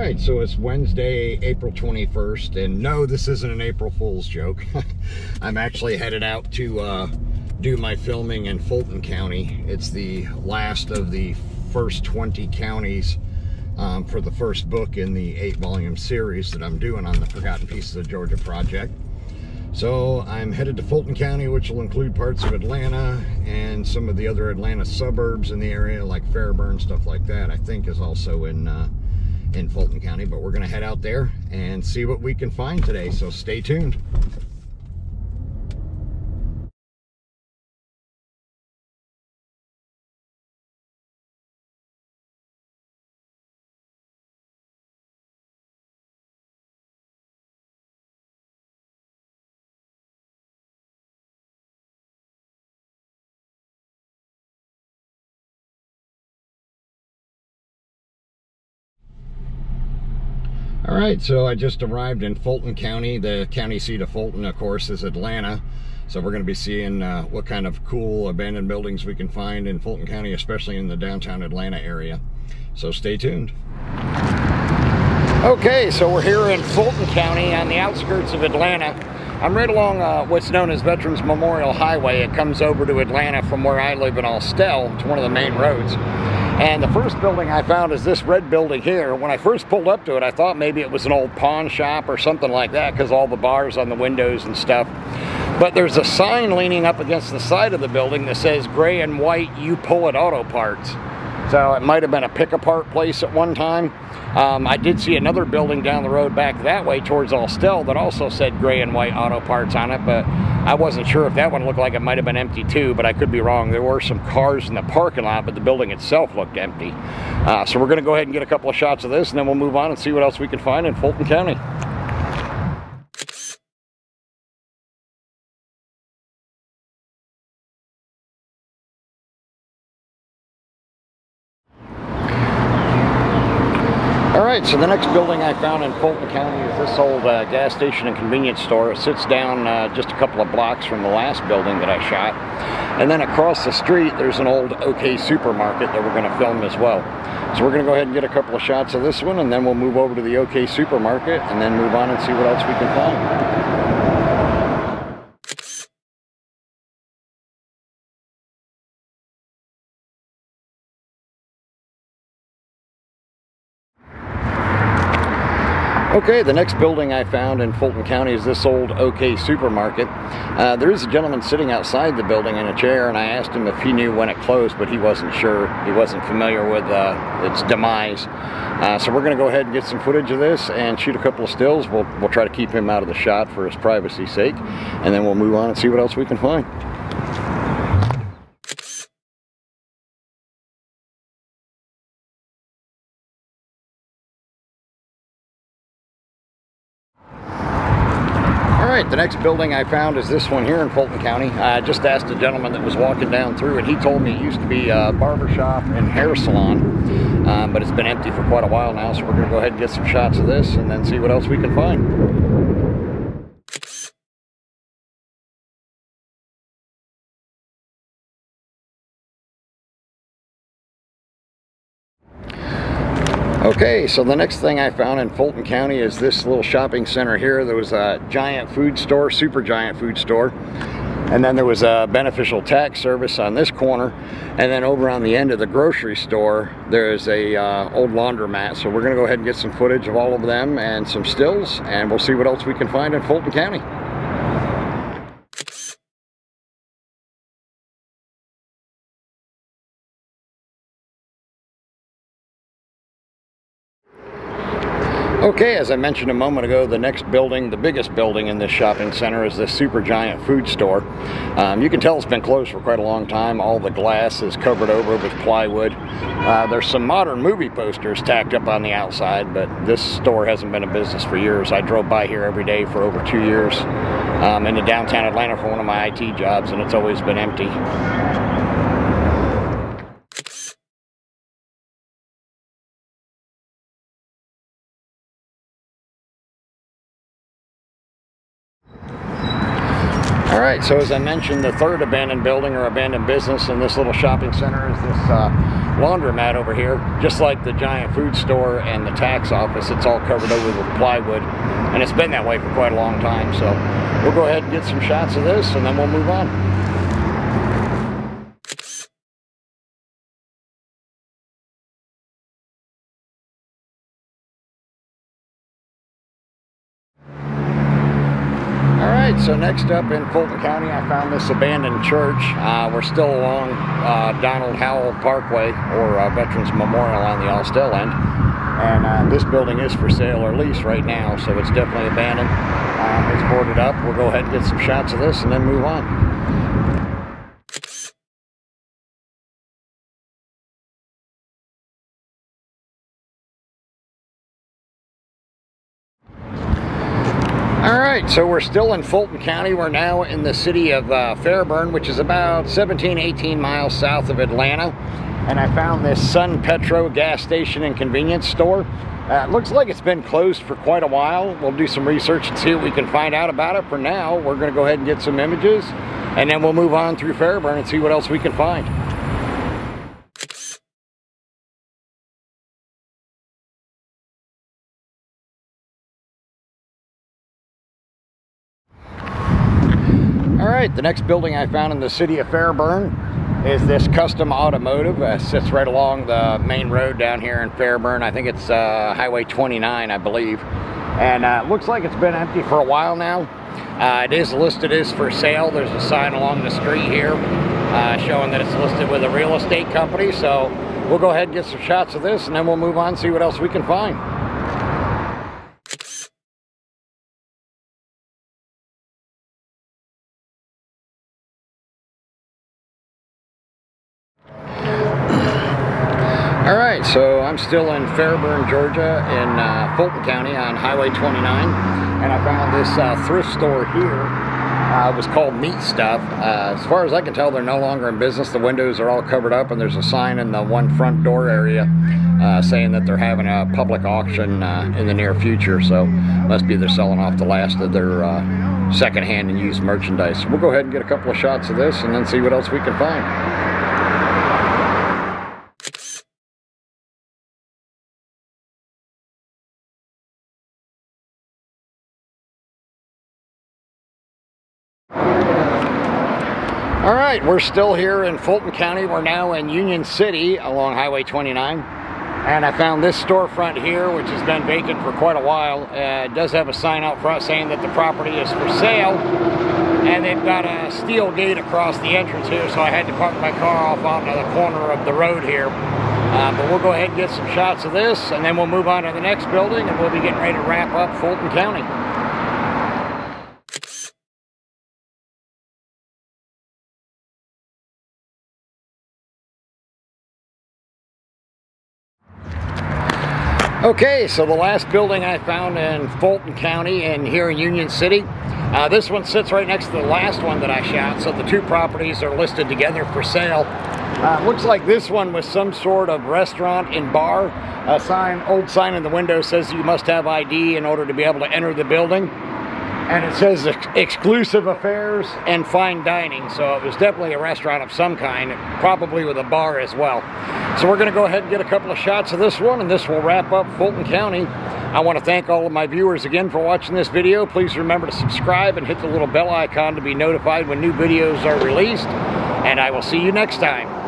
right, so it's Wednesday, April 21st, and no, this isn't an April Fool's joke. I'm actually headed out to uh, do my filming in Fulton County. It's the last of the first 20 counties um, for the first book in the eight volume series that I'm doing on the Forgotten Pieces of Georgia project. So I'm headed to Fulton County, which will include parts of Atlanta and some of the other Atlanta suburbs in the area, like Fairburn, stuff like that, I think is also in uh, in Fulton County, but we're going to head out there and see what we can find today. So stay tuned. Right, so I just arrived in Fulton County. The county seat of Fulton, of course, is Atlanta. So we're going to be seeing uh, what kind of cool abandoned buildings we can find in Fulton County, especially in the downtown Atlanta area. So stay tuned. Okay, so we're here in Fulton County on the outskirts of Atlanta. I'm right along uh, what's known as Veterans Memorial Highway. It comes over to Atlanta from where I live in Austell. It's one of the main roads. And the first building I found is this red building here. When I first pulled up to it, I thought maybe it was an old pawn shop or something like that because all the bars on the windows and stuff. But there's a sign leaning up against the side of the building that says gray and white, you pull it auto parts. So it might have been a pick-apart place at one time. Um, I did see another building down the road back that way towards Austell that also said gray and white auto parts on it, but I wasn't sure if that one looked like it might have been empty too, but I could be wrong. There were some cars in the parking lot, but the building itself looked empty. Uh, so we're going to go ahead and get a couple of shots of this, and then we'll move on and see what else we can find in Fulton County. Right, so the next building I found in Fulton County is this old uh, gas station and convenience store. It sits down uh, just a couple of blocks from the last building that I shot. And then across the street, there's an old OK supermarket that we're going to film as well. So we're going to go ahead and get a couple of shots of this one, and then we'll move over to the OK supermarket, and then move on and see what else we can find. Okay, the next building I found in Fulton County is this old OK supermarket. Uh, there is a gentleman sitting outside the building in a chair, and I asked him if he knew when it closed, but he wasn't sure. He wasn't familiar with uh, its demise. Uh, so we're going to go ahead and get some footage of this and shoot a couple of stills. We'll, we'll try to keep him out of the shot for his privacy's sake, and then we'll move on and see what else we can find. Right, the next building I found is this one here in Fulton County. I just asked a gentleman that was walking down through and he told me it used to be a barber shop and hair salon, um, but it's been empty for quite a while now, so we're going to go ahead and get some shots of this and then see what else we can find. Okay, so the next thing I found in Fulton County is this little shopping center here. There was a giant food store, super giant food store. And then there was a beneficial tax service on this corner. And then over on the end of the grocery store, there's a uh, old laundromat. So we're gonna go ahead and get some footage of all of them and some stills, and we'll see what else we can find in Fulton County. Okay, as I mentioned a moment ago, the next building, the biggest building in this shopping center is this super giant food store. Um, you can tell it's been closed for quite a long time. All the glass is covered over with plywood. Uh, there's some modern movie posters tacked up on the outside, but this store hasn't been in business for years. I drove by here every day for over two years um, into downtown Atlanta for one of my IT jobs, and it's always been empty. Right, so as I mentioned, the third abandoned building or abandoned business in this little shopping center is this uh, laundromat over here. Just like the giant food store and the tax office, it's all covered over with plywood. And it's been that way for quite a long time. So we'll go ahead and get some shots of this and then we'll move on. Right, so next up in Fulton County, I found this abandoned church. Uh, we're still along uh, Donald Hollowell Parkway, or uh, Veterans Memorial on the Austell end. And uh, this building is for sale or lease right now, so it's definitely abandoned. Um, it's boarded up. We'll go ahead and get some shots of this and then move on. All right, so we're still in Fulton County. We're now in the city of uh, Fairburn, which is about 17, 18 miles south of Atlanta. And I found this Sun Petro gas station and convenience store. Uh, looks like it's been closed for quite a while. We'll do some research and see what we can find out about it. For now, we're gonna go ahead and get some images and then we'll move on through Fairburn and see what else we can find. Right, the next building I found in the city of Fairburn is this Custom Automotive. Uh, sits right along the main road down here in Fairburn. I think it's uh, Highway 29, I believe. And uh, looks like it's been empty for a while now. Uh, it is listed as for sale. There's a sign along the street here uh, showing that it's listed with a real estate company. So we'll go ahead and get some shots of this and then we'll move on see what else we can find. Still in Fairburn, Georgia, in uh, Fulton County on Highway 29, and I found this uh, thrift store here. Uh, it was called Meat Stuff. Uh, as far as I can tell, they're no longer in business. The windows are all covered up, and there's a sign in the one front door area uh, saying that they're having a public auction uh, in the near future. So must be they're selling off the last of their secondhand and used merchandise. We'll go ahead and get a couple of shots of this, and then see what else we can find. All right, we're still here in Fulton County. We're now in Union City along Highway 29. And I found this storefront here, which has been vacant for quite a while. Uh, it does have a sign out front saying that the property is for sale. And they've got a steel gate across the entrance here, so I had to park my car off on the corner of the road here. Uh, but we'll go ahead and get some shots of this, and then we'll move on to the next building, and we'll be getting ready to wrap up Fulton County. Okay, so the last building I found in Fulton County and here in Union City, uh, this one sits right next to the last one that I shot, so the two properties are listed together for sale. Uh, looks like this one was some sort of restaurant and bar. A sign, old sign in the window says you must have ID in order to be able to enter the building and it says ex exclusive affairs and fine dining so it was definitely a restaurant of some kind probably with a bar as well. So we're going to go ahead and get a couple of shots of this one and this will wrap up Fulton County. I want to thank all of my viewers again for watching this video. Please remember to subscribe and hit the little bell icon to be notified when new videos are released and I will see you next time